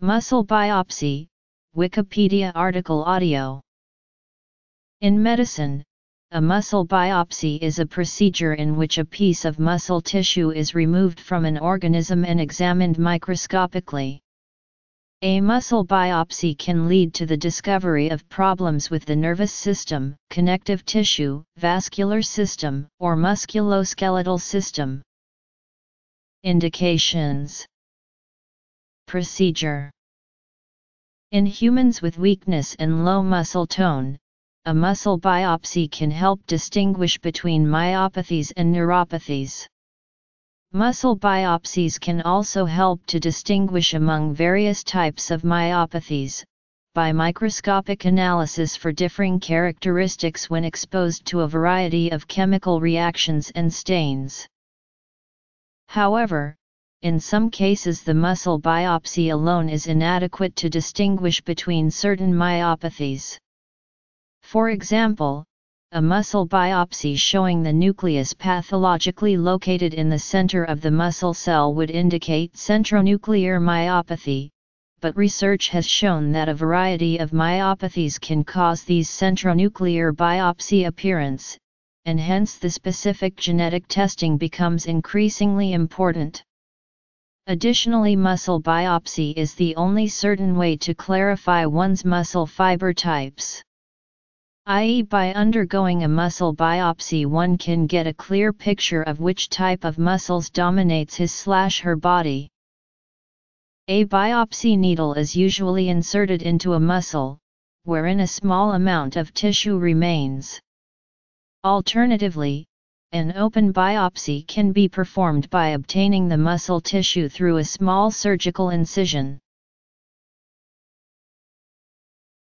Muscle biopsy, Wikipedia article audio. In medicine, a muscle biopsy is a procedure in which a piece of muscle tissue is removed from an organism and examined microscopically. A muscle biopsy can lead to the discovery of problems with the nervous system, connective tissue, vascular system, or musculoskeletal system. Indications Procedure In humans with weakness and low muscle tone, a muscle biopsy can help distinguish between myopathies and neuropathies. Muscle biopsies can also help to distinguish among various types of myopathies, by microscopic analysis for differing characteristics when exposed to a variety of chemical reactions and stains. However, in some cases the muscle biopsy alone is inadequate to distinguish between certain myopathies. For example, a muscle biopsy showing the nucleus pathologically located in the center of the muscle cell would indicate centronuclear myopathy, but research has shown that a variety of myopathies can cause these centronuclear biopsy appearance, and hence the specific genetic testing becomes increasingly important. Additionally muscle biopsy is the only certain way to clarify one's muscle fiber types i.e. by undergoing a muscle biopsy one can get a clear picture of which type of muscles dominates his slash her body. A biopsy needle is usually inserted into a muscle, wherein a small amount of tissue remains. Alternatively, an open biopsy can be performed by obtaining the muscle tissue through a small surgical incision.